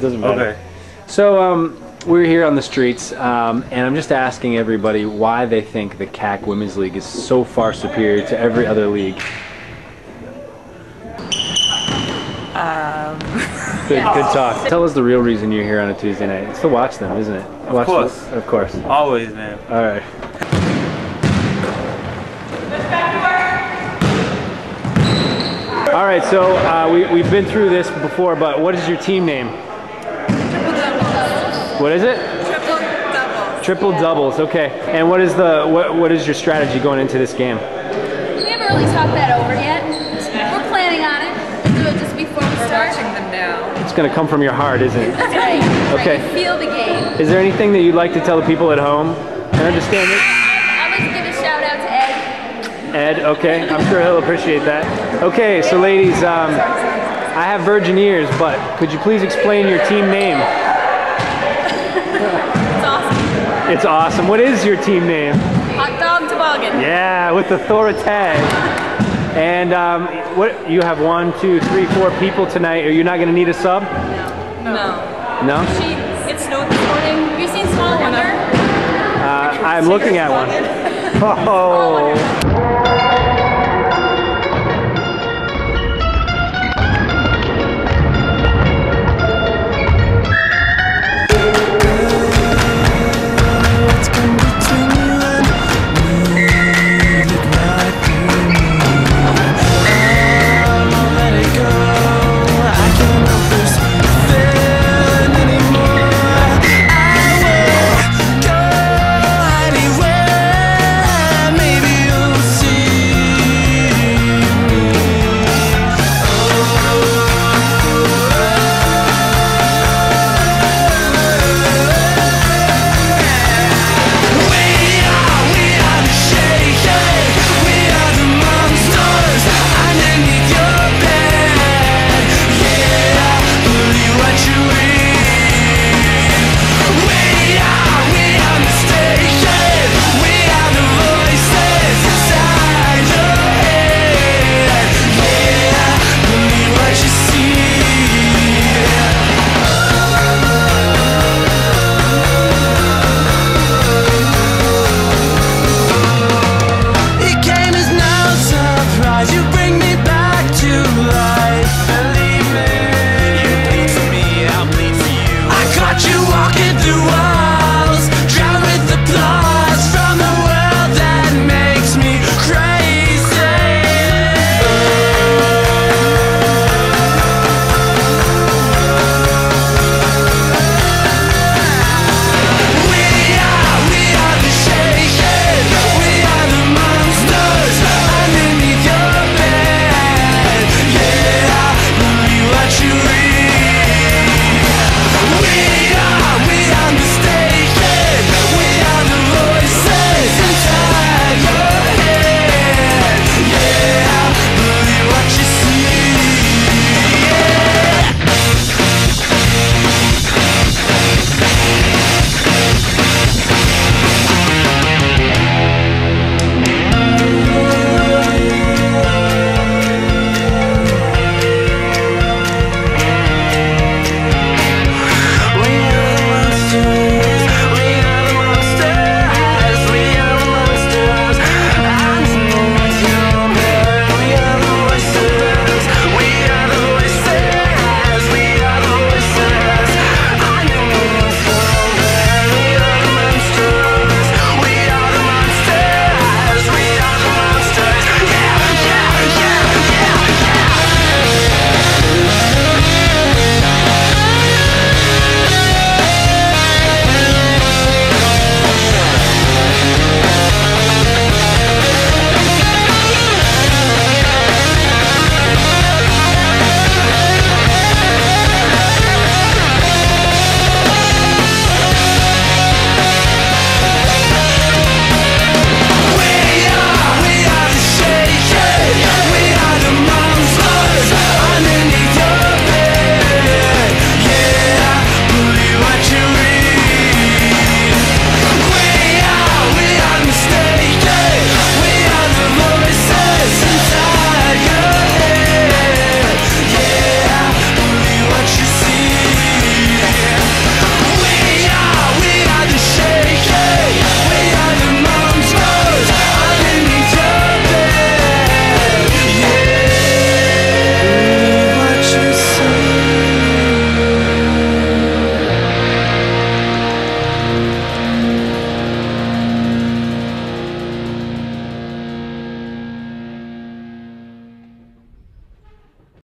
Doesn't matter. Okay. So um, we're here on the streets, um, and I'm just asking everybody why they think the CAC Women's League is so far superior to every other league. Um, Good, good talk. Tell us the real reason you're here on a Tuesday night. It's to watch them, isn't it? Watch course. The, of course. Always, man. All right. All right, so uh, we, we've been through this before, but what is your team name? What is it? Triple double. Triple doubles, okay. And what is the what, what is your strategy going into this game? We haven't really talked that over yet. We're planning on it. We'll do it just before we We're start. watching them now. It's going to come from your heart, isn't it? That's right. Okay. Right. Feel the game. Is there anything that you'd like to tell the people at home? I understand it. I'd like to give a shout out to Ed. Ed, okay, I'm sure he'll appreciate that. Okay, so ladies, um, I have virgin ears, but could you please explain your team name? It's awesome. What is your team name? Hot dog toboggan. Yeah, with tag. And um, what you have one, two, three, four people tonight. Are you not going to need a sub? No. No. She, it snowed this morning. Have you seen Small Wonder? Uh, I'm looking at one. Oh.